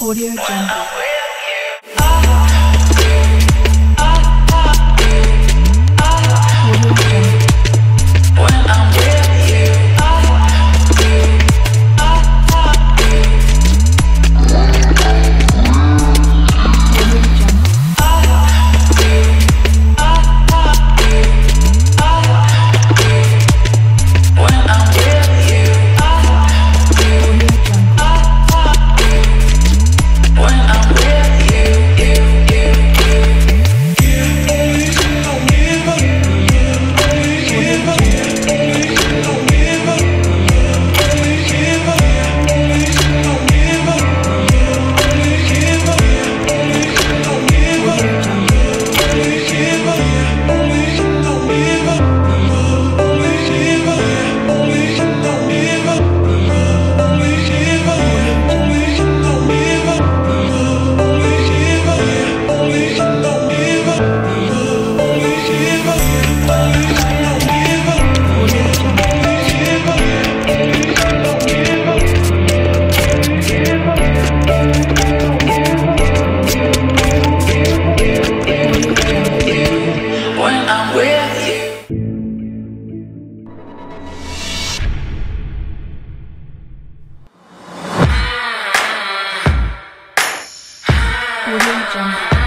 Audio Jungle. Audio Jungle.